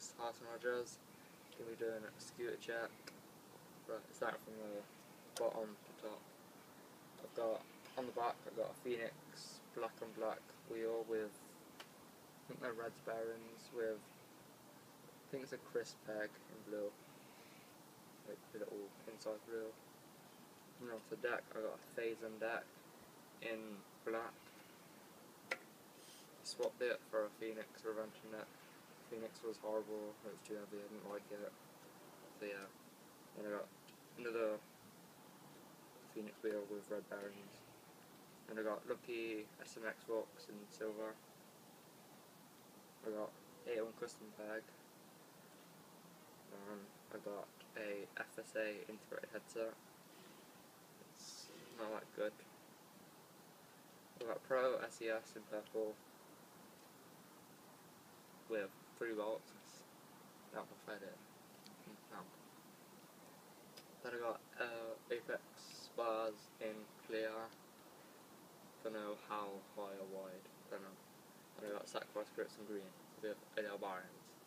Harrison Rogers. Gonna be doing a scooter check. Right, starting from the bottom to top. I've got on the back I've got a Phoenix black and black wheel with I think they're Reds with I think it's a crisp peg in blue. Like the little inside blue. And off the deck I got a Phazon deck in black. Swapped it for a Phoenix Revention deck. Phoenix was horrible, it was too heavy, I didn't like it. So yeah. Then I got another Phoenix wheel with red bearings. And I got Lucky SMX Vox in silver. I got A1 custom bag. I got a FSA integrated headset. It's not that good. I got Pro SES in purple with three volts. That will fed it. No. Then I got uh, Apex bars in clear. Don't know how high or wide. Don't know. And I got sacrifice grits in green. No, I've dropped